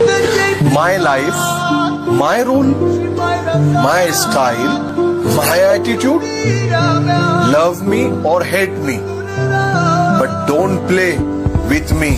My life, my rule, my style, my attitude. Love me or hate me, but don't play with me.